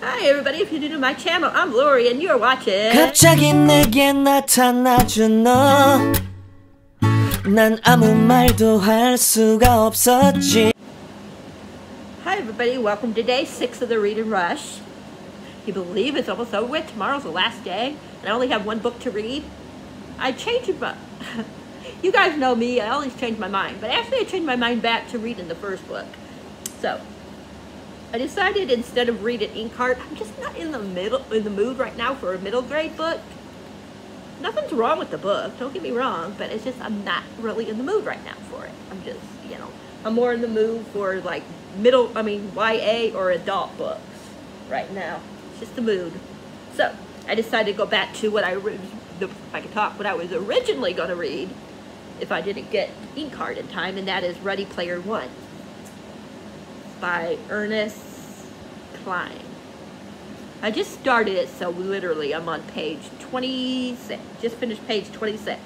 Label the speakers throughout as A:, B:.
A: Hi everybody, if you're new to my channel, I'm Lori and you're watching Hi everybody, welcome to day 6 of the Reading Rush you believe it's almost over with? Tomorrow's the last day, and I only have one book to read. I changed my... you guys know me, I always change my mind. But actually, I changed my mind back to reading the first book. So, I decided instead of reading Inkheart, I'm just not in the middle in the mood right now for a middle grade book. Nothing's wrong with the book, don't get me wrong, but it's just I'm not really in the mood right now for it. I'm just, you know, I'm more in the mood for like middle, I mean YA or adult books right now. It's just the mood. So I decided to go back to what I, if I could talk, what I was originally going to read if I didn't get Inkheart in time, and that is Ready Player One by Ernest Cline. I just started it, so literally I'm on page 26. Just finished page 26.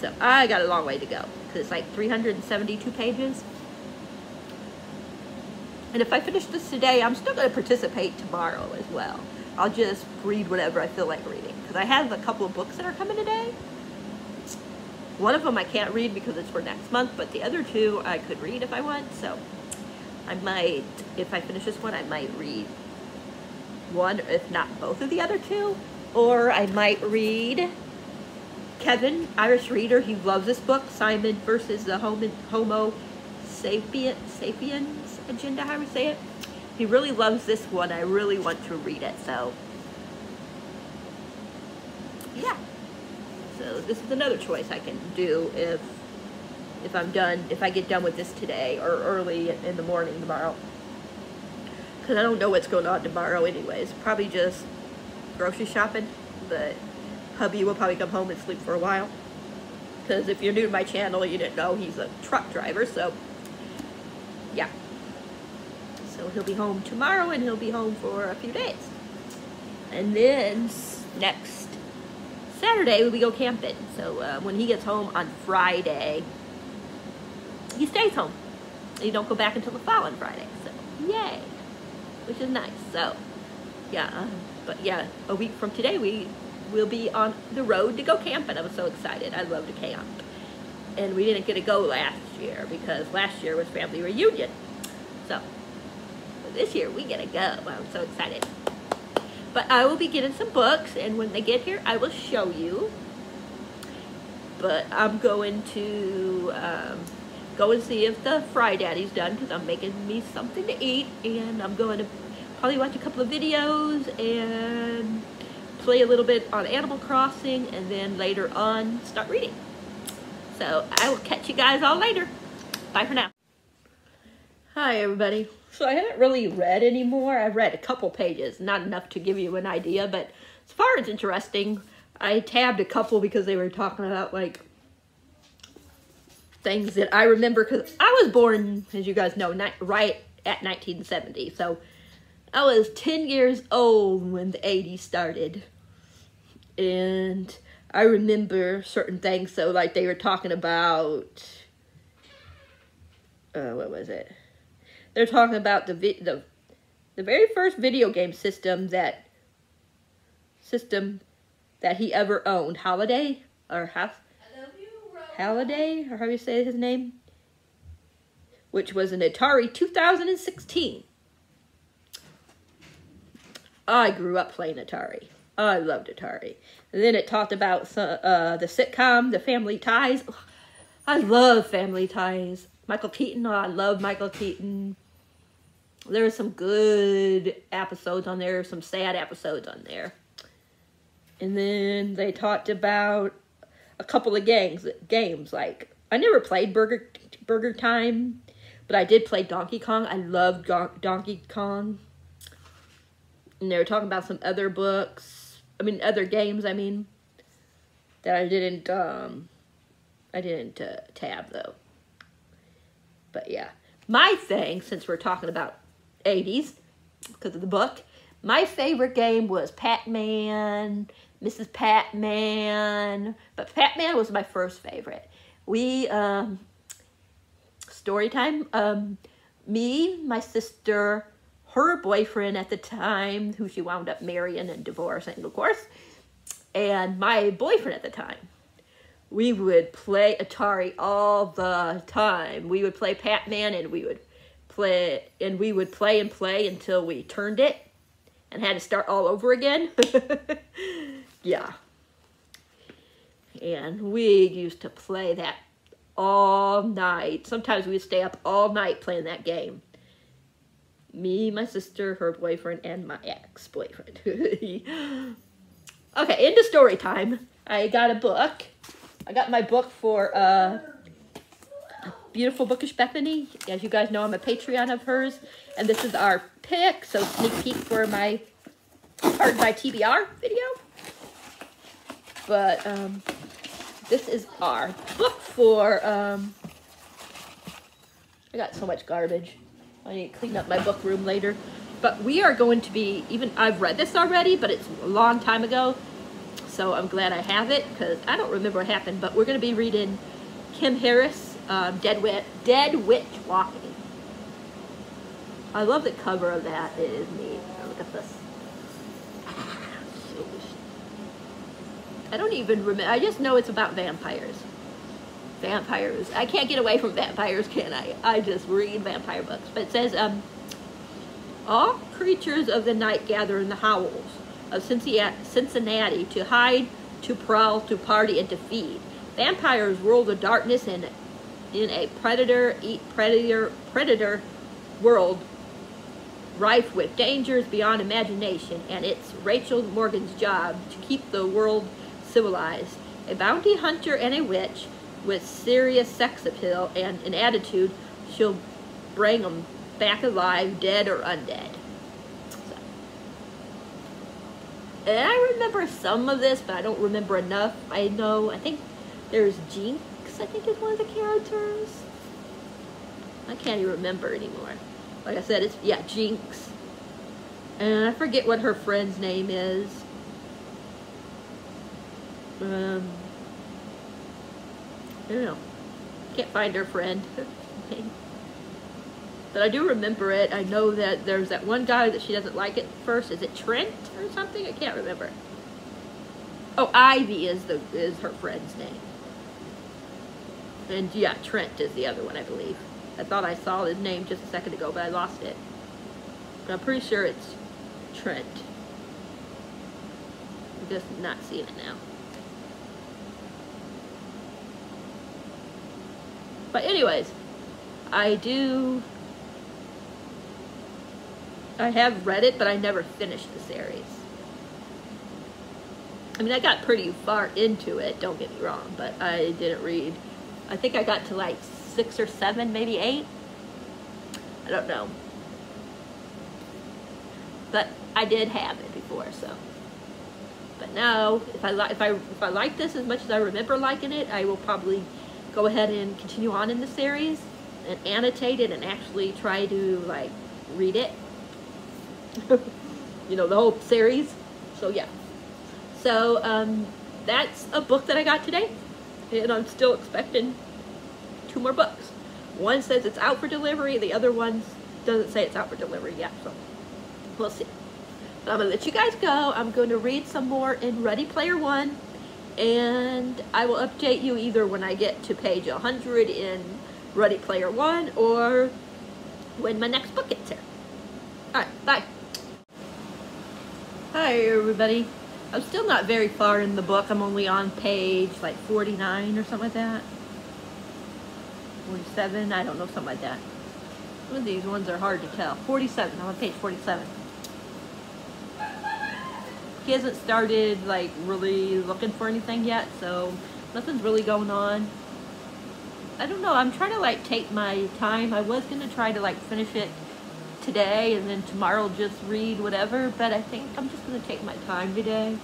A: So I got a long way to go because it's like 372 pages. And if I finish this today, I'm still going to participate tomorrow as well. I'll just read whatever I feel like reading because I have a couple of books that are coming today. One of them I can't read because it's for next month, but the other two I could read if I want. So I might, if I finish this one, I might read one, if not both of the other two. Or I might read Kevin, Irish reader, he loves this book, Simon versus the Homo, Homo sapien, Sapiens Agenda, how we say it? He really loves this one. I really want to read it, so yeah. So this is another choice I can do if if I'm done, if I get done with this today or early in the morning tomorrow. Because I don't know what's going on tomorrow anyways. Probably just grocery shopping, but hubby will probably come home and sleep for a while. Because if you're new to my channel, you didn't know he's a truck driver, so yeah. So he'll be home tomorrow and he'll be home for a few days. And then next Saturday we go camping. So uh, when he gets home on Friday, he stays home. You don't go back until the following Friday. So, yay. Which is nice. So, yeah. Uh, but yeah, a week from today, we will be on the road to go camping. I'm so excited. I love to camp. And we didn't get to go last year because last year was family reunion. So, this year we get to go. I'm so excited. But I will be getting some books, and when they get here, I will show you. But I'm going to... Um, go and see if the Fry Daddy's done because I'm making me something to eat and I'm going to probably watch a couple of videos and play a little bit on Animal Crossing and then later on start reading. So I will catch you guys all later. Bye for now. Hi everybody. So I haven't really read anymore. I've read a couple pages, not enough to give you an idea, but as far as interesting, I tabbed a couple because they were talking about like things that I remember because I was born, as you guys know, right at 1970. So I was 10 years old when the 80s started. And I remember certain things. So, like, they were talking about, uh, what was it? They're talking about the, the, the very first video game system that, system that he ever owned. Holiday? Or half Halliday, or how you say his name, which was an Atari 2016. I grew up playing Atari. I loved Atari. And then it talked about uh, the sitcom, The Family Ties. I love Family Ties. Michael Keaton, oh, I love Michael Keaton. There were some good episodes on there, some sad episodes on there. And then they talked about a couple of games games like I never played Burger Burger Time, but I did play Donkey Kong. I loved Donkey Kong. And they were talking about some other books. I mean, other games. I mean, that I didn't um, I didn't uh, tab though. But yeah, my thing since we're talking about 80s because of the book, my favorite game was Pac-Man, Mrs. Pac-Man. But Pac-Man was my first favorite. We, um, story time, um, me, my sister, her boyfriend at the time, who she wound up marrying and divorcing, of course, and my boyfriend at the time. We would play Atari all the time. We would play Pac-Man and we would play and we would play and play until we turned it and had to start all over again. yeah. And we used to play that all night. Sometimes we'd stay up all night playing that game. Me, my sister, her boyfriend, and my ex-boyfriend. okay, into story time. I got a book. I got my book for uh, Beautiful Bookish Bethany. As you guys know, I'm a Patreon of hers. And this is our pick, so sneak peek for my, pardon my TBR video. But, um, this is our book for, um, I got so much garbage. I need to clean up my book room later. But we are going to be, even, I've read this already, but it's a long time ago. So I'm glad I have it, because I don't remember what happened, but we're going to be reading Kim Harris, um, Dead, Wit Dead Witch Walking. I love the cover of that. It is neat. Look at this. I don't even remember. I just know it's about vampires. Vampires. I can't get away from vampires, can I? I just read vampire books. But it says, um, all creatures of the night gather in the Hollows of Cincinnati to hide, to prowl, to party, and to feed. Vampires rule the darkness and in a predator eat predator predator world rife with dangers beyond imagination and it's Rachel Morgan's job to keep the world civilized. A bounty hunter and a witch with serious sex appeal and an attitude, she'll bring them back alive, dead or undead. So. And I remember some of this, but I don't remember enough. I know, I think there's Jenks, I think is one of the characters. I can't even remember anymore. Like I said, it's, yeah, Jenks. And I forget what her friend's name is. Um, I don't know. Can't find her friend. but I do remember it. I know that there's that one guy that she doesn't like at first. Is it Trent or something? I can't remember. Oh, Ivy is the is her friend's name. And yeah, Trent is the other one, I believe. I thought I saw his name just a second ago, but I lost it. But I'm pretty sure it's Trent. I'm just not seeing it now. But anyways, I do... I have read it, but I never finished the series. I mean, I got pretty far into it, don't get me wrong, but I didn't read. I think I got to like six or seven, maybe eight. I don't know. But I did have it before, so. But now, if I if I if I like this as much as I remember liking it, I will probably go ahead and continue on in the series and annotate it and actually try to like read it. you know, the whole series. So yeah. So um, that's a book that I got today. And I'm still expecting two more books. One says it's out for delivery, the other one doesn't say it's out for delivery yet, so we'll see. But I'm going to let you guys go. I'm going to read some more in Ready Player One, and I will update you either when I get to page 100 in Ready Player One or when my next book gets here. Alright, bye. Hi everybody. I'm still not very far in the book. I'm only on page like 49 or something like that. 47, I don't know, something like that. Some of these ones are hard to tell. 47, I'm on page 47. He hasn't started like really looking for anything yet, so nothing's really going on. I don't know, I'm trying to like take my time. I was gonna try to like finish it today and then tomorrow just read whatever, but I think I'm just gonna take my time today.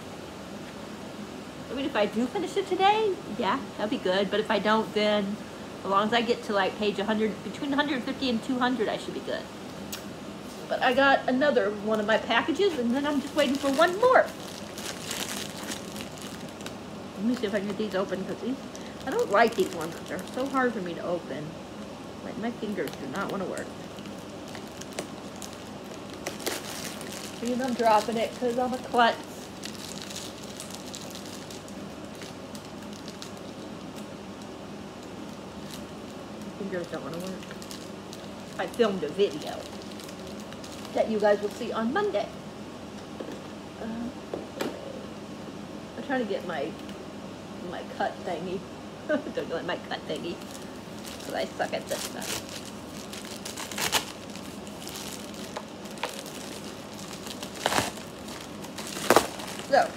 A: I mean, if I do finish it today, yeah, that'd be good, but if I don't, then as long as I get to like page 100, between 150 and 200, I should be good. But I got another one of my packages, and then I'm just waiting for one more. Let me see if I can get these open, because these, I don't like these ones. They're so hard for me to open. Like, my fingers do not want to work. And I'm dropping it because I'm a klutz. Fingers don't want to work. I filmed a video that you guys will see on Monday. Uh, I'm trying to get my my cut thingy. don't like my cut thingy. Because I suck at this stuff. So,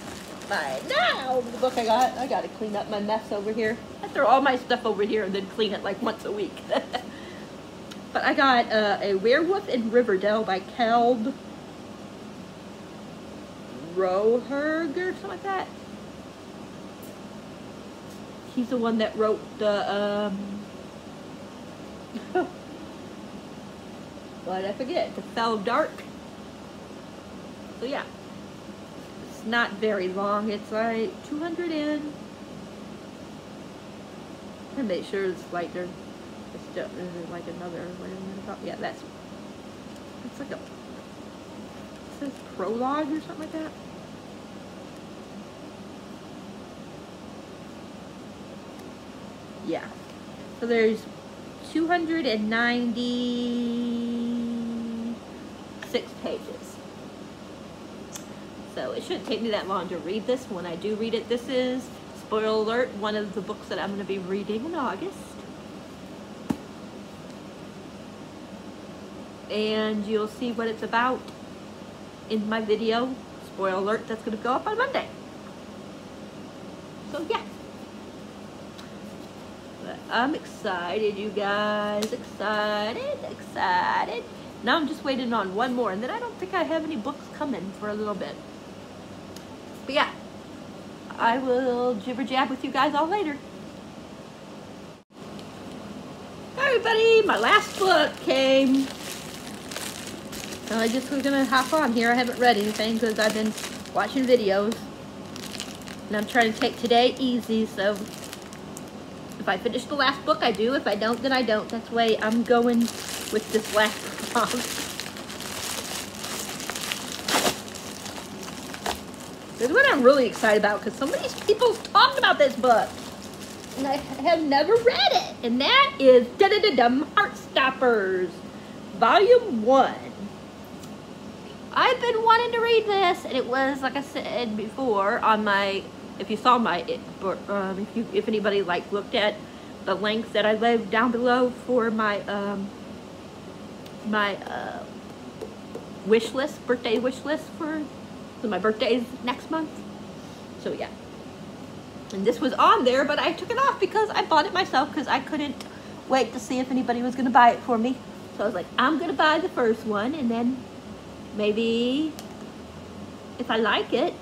A: my now the book I got. I got to clean up my mess over here. I throw all my stuff over here and then clean it like once a week. but I got uh, a Werewolf in Riverdale by Keld Roehrig or something like that. He's the one that wrote the um. what I forget? The Fell Dark. So yeah it's not very long. It's like 200 in. And make sure it's like there's still there's like another yeah that's it's like a it says prologue or something like that. Yeah. So there's 296 pages. So it shouldn't take me that long to read this. When I do read it, this is, spoiler alert, one of the books that I'm going to be reading in August. And you'll see what it's about in my video, spoiler alert, that's going to go up on Monday. So yeah. I'm excited, you guys. Excited, excited. Now I'm just waiting on one more, and then I don't think I have any books coming for a little bit. But yeah, I will jibber jab with you guys all later. Hi everybody, my last book came. I just was gonna hop on here. I haven't read anything because I've been watching videos. And I'm trying to take today easy, so if I finish the last book, I do. If I don't, then I don't. That's the way I'm going with this last book. This is what I'm really excited about because so many people talked about this book. And I have never read it. And that is Da Da Da Heartstoppers, Volume 1. I've been wanting to read this, and it was, like I said before, on my, if you saw my, um, if, you, if anybody, like, looked at the links that I left down below for my, um, my, uh, wish list, birthday wish list for so my birthday is next month. So yeah. And this was on there, but I took it off because I bought it myself because I couldn't wait to see if anybody was going to buy it for me. So I was like, I'm going to buy the first one and then maybe if I like it,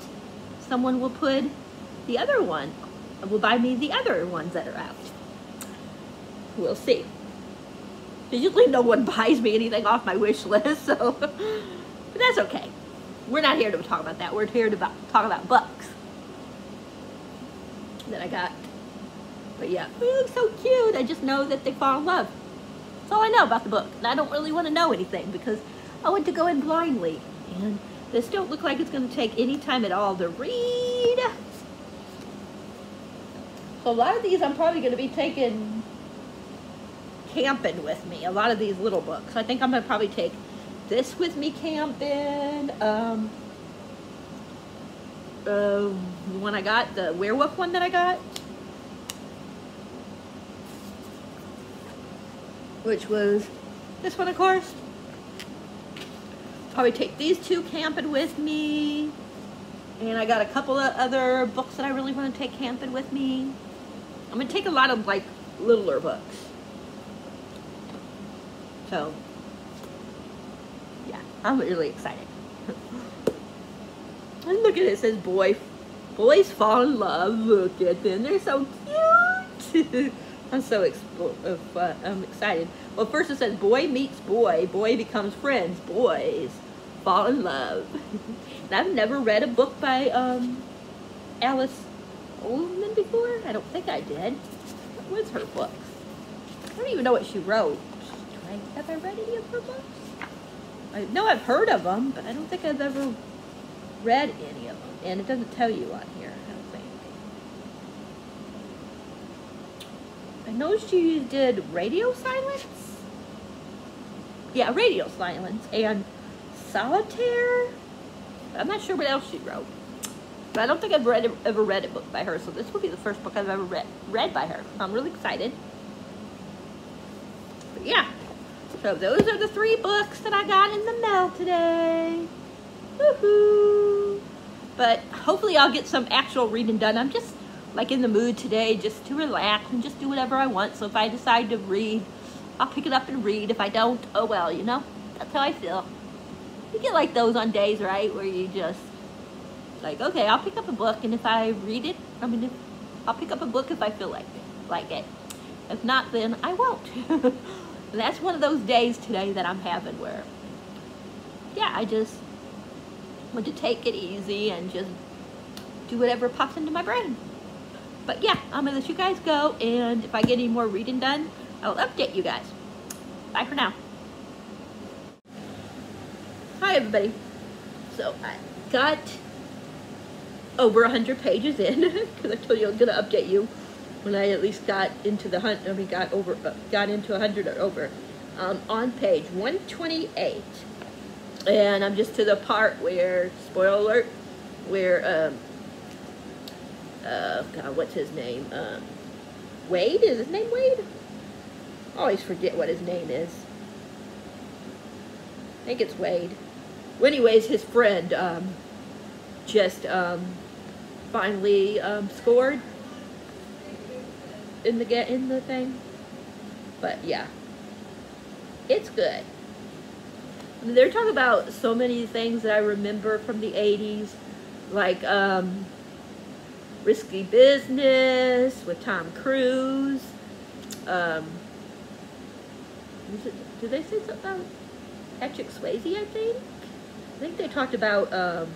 A: someone will put the other one, will buy me the other ones that are out. We'll see. Usually no one buys me anything off my wish list, so, but that's okay. We're not here to talk about that. We're here to talk about books that I got. But yeah, they look so cute. I just know that they fall in love. That's all I know about the book. And I don't really want to know anything because I want to go in blindly. And this don't look like it's going to take any time at all to read. So a lot of these I'm probably going to be taking camping with me. A lot of these little books. I think I'm going to probably take this with me camping. Um, uh, one I got the werewolf one that I got, which was this one, of course. Probably take these two camping with me. And I got a couple of other books that I really want to take camping with me. I'm going to take a lot of like littler books. So yeah, I'm really excited. and look at it, it says boy, boys fall in love. Look at them, they're so cute. I'm so uh, I'm excited. Well, first it says boy meets boy, boy becomes friends, boys fall in love. and I've never read a book by um, Alice Oseman before. I don't think I did. What was her books? I don't even know what she wrote. Have I read any of her books? I know I've heard of them, but I don't think I've ever read any of them. And it doesn't tell you on here, I don't think. I know she did Radio Silence. Yeah, Radio Silence and Solitaire. I'm not sure what else she wrote. But I don't think I've read ever read a book by her, so this will be the first book I've ever read read by her. I'm really excited. But yeah, so those are the three books that I got in the mail today. Woohoo! But hopefully I'll get some actual reading done. I'm just like in the mood today just to relax and just do whatever I want. So if I decide to read, I'll pick it up and read. If I don't, oh well, you know? That's how I feel. You get like those on days, right? Where you just like, okay, I'll pick up a book and if I read it, I mean, if, I'll pick up a book if I feel like it. Like it. If not, then I won't. And that's one of those days today that I'm having where, yeah, I just want to take it easy and just do whatever pops into my brain. But yeah, I'm to let you guys go, and if I get any more reading done, I'll update you guys. Bye for now. Hi, everybody. So I got over 100 pages in, because I told you I was going to update you when I at least got into the hunt, I mean, got over, uh, got into a hundred or over, um, on page 128. And I'm just to the part where, spoiler alert, where, um, uh, God, what's his name? Um, Wade? Is his name Wade? I always forget what his name is. I think it's Wade. Well, anyways, his friend, um, just, um, finally, um, scored in the get in the thing. But yeah, it's good. I mean, they're talking about so many things that I remember from the 80s, like um, Risky Business with Tom Cruise. Um, it, did they say something about Patrick Swayze, I think? I think they talked about, um,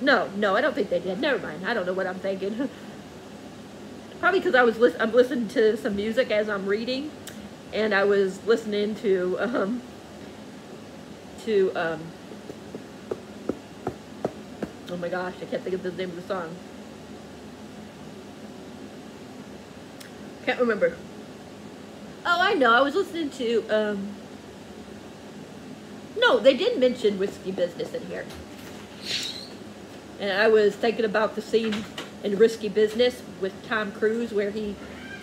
A: no, no, I don't think they did. Never mind. I don't know what I'm thinking. probably because I was li I'm listening to some music as I'm reading, and I was listening to um, to um, oh my gosh, I can't think of the name of the song. Can't remember. Oh, I know. I was listening to um, no, they did mention Risky Business in here. And I was thinking about the scene in Risky Business with Tom Cruise where he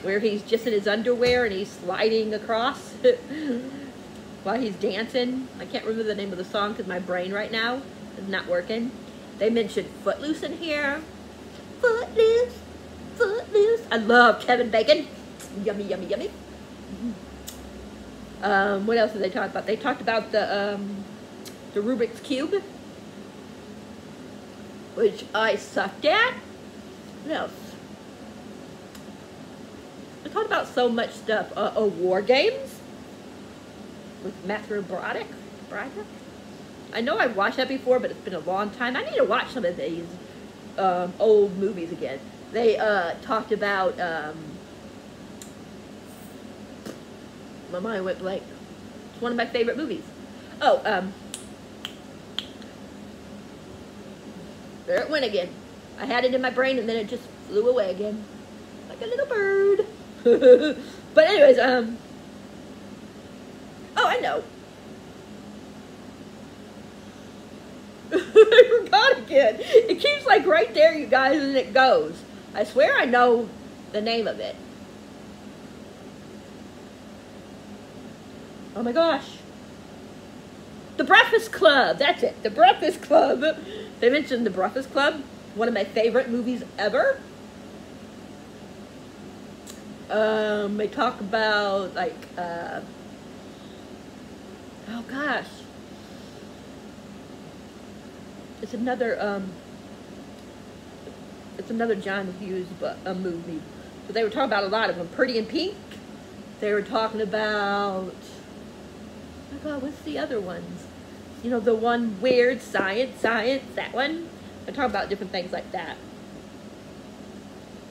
A: where he's just in his underwear and he's sliding across while he's dancing. I can't remember the name of the song because my brain right now is not working. They mentioned Footloose in here. Footloose, Footloose. I love Kevin Bacon. Yummy, yummy, yummy. Um, what else did they talk about? They talked about the um, the Rubik's Cube, which I sucked at. What else? We talked about so much stuff. Uh, oh, War Games with Matthew Broderick. Broderick? I know I've watched that before, but it's been a long time. I need to watch some of these um, old movies again. They uh, talked about, um, my mind went blank. It's one of my favorite movies. Oh, um, there it went again. I had it in my brain and then it just flew away again. Like a little bird. but anyways, um, oh, I know. I forgot again. It keeps like right there, you guys, and it goes. I swear I know the name of it. Oh my gosh. The Breakfast Club. That's it. The Breakfast Club. They mentioned The Breakfast Club one of my favorite movies ever. Um, they talk about like, uh, oh gosh, it's another um, it's another John Hughes but a movie. But they were talking about a lot of them. Pretty in Pink. They were talking about. Oh God, what's the other ones? You know, the one weird science, science, that one. I talk about different things like that.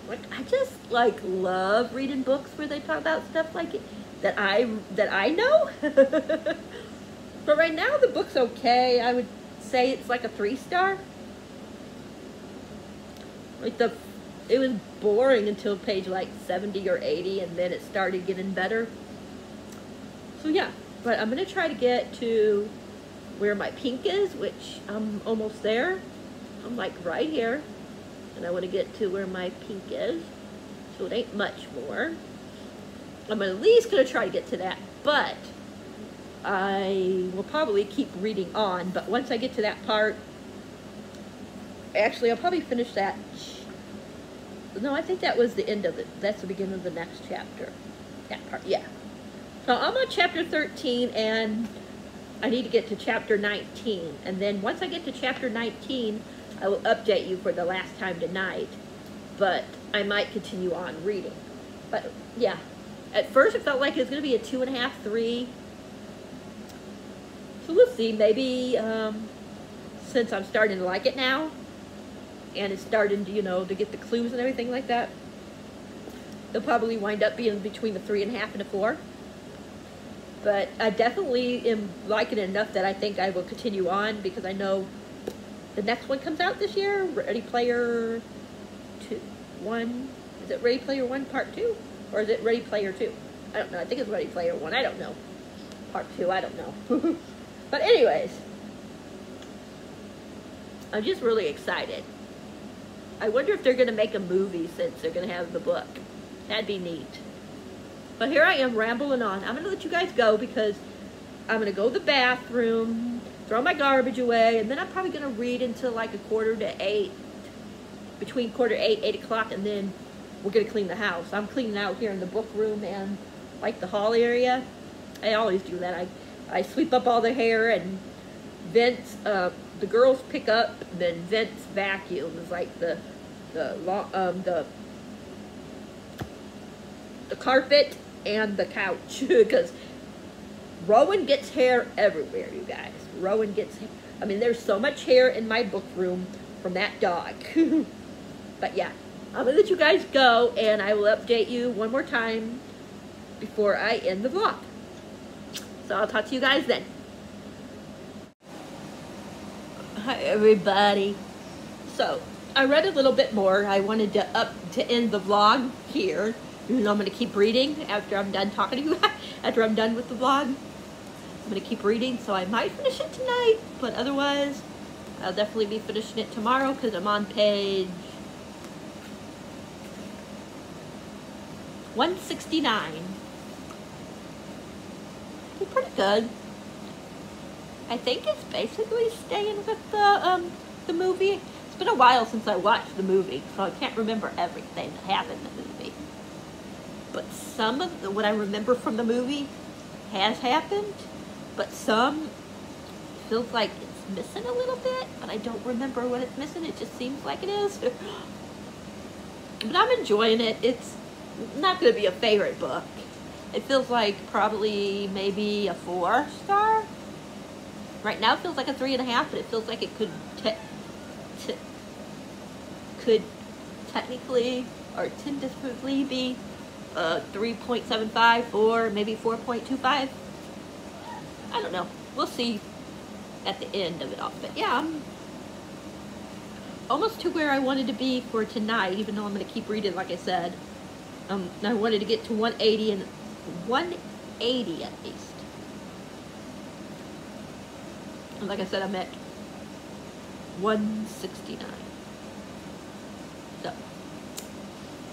A: Like I just like love reading books where they talk about stuff like it, that I that I know. But right now the book's okay. I would say it's like a three star. Like the, it was boring until page like 70 or 80 and then it started getting better. So yeah, but I'm gonna try to get to where my pink is, which I'm almost there. I'm like right here. And I wanna get to where my pink is. So it ain't much more. I'm at least gonna try to get to that, but I will probably keep reading on, but once I get to that part, actually I'll probably finish that. No, I think that was the end of it. That's the beginning of the next chapter. That part, yeah. So I'm on chapter 13 and I need to get to chapter 19. And then once I get to chapter 19, I will update you for the last time tonight. But I might continue on reading. But yeah, at first it felt like it was going to be a two and a half, three. So we'll see. Maybe um, since I'm starting to like it now, and it's starting to, you know, to get the clues and everything like that, they'll probably wind up being between the three and a half and a four. But I definitely am liking it enough that I think I will continue on because I know the next one comes out this year, Ready Player Two, One. Is it Ready Player One Part Two, or is it Ready Player Two? I don't know. I think it's Ready Player One. I don't know. Part Two. I don't know. but anyways, I'm just really excited. I wonder if they're going to make a movie since they're going to have the book. That'd be neat. But here I am rambling on. I'm going to let you guys go because I'm going to go to the bathroom, throw my garbage away, and then I'm probably going to read until like a quarter to eight, between quarter eight, eight o'clock, and then we're going to clean the house. I'm cleaning out here in the book room and like the hall area. I always do that. I, I sweep up all the hair and Vince, uh, the girls pick up, then Vince vacuums like the the um, the the carpet and the couch because Rowan gets hair everywhere, you guys. Rowan gets, hair. I mean, there's so much hair in my book room from that dog. but yeah, I'm gonna let you guys go and I will update you one more time before I end the vlog. So I'll talk to you guys then. Hi everybody. So I read a little bit more. I wanted to up to end the vlog here. Even though I'm going to keep reading after I'm done talking to you, after I'm done with the vlog. I'm going to keep reading, so I might finish it tonight, but otherwise, I'll definitely be finishing it tomorrow because I'm on page 169. It's pretty good. I think it's basically staying with the um, the movie it's been a while since I watched the movie, so I can't remember everything that happened in the movie. But some of the, what I remember from the movie has happened, but some feels like it's missing a little bit, but I don't remember what it's missing. It just seems like it is. but I'm enjoying it. It's not going to be a favorite book. It feels like probably maybe a four star. Right now it feels like a three and a half, but it feels like it could could technically or tentatively be uh, 3.75 or maybe 4.25. I don't know. We'll see at the end of it all. But yeah, I'm almost to where I wanted to be for tonight, even though I'm going to keep reading, like I said. Um, I wanted to get to 180 and 180 at least. And like I said, I'm at 169.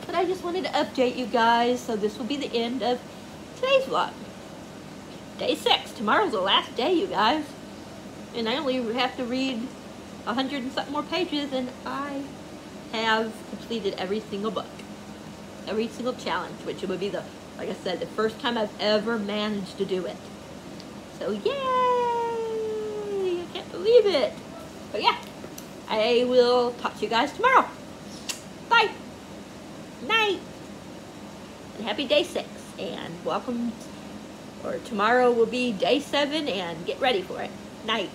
A: But I just wanted to update you guys, so this will be the end of today's vlog. Day six. Tomorrow's the last day, you guys. And I only have to read a hundred and something more pages, and I have completed every single book. Every single challenge, which would be the, like I said, the first time I've ever managed to do it. So yay! I can't believe it. But yeah, I will talk to you guys tomorrow. Bye night. And happy day six. And welcome, or tomorrow will be day seven, and get ready for it. Night.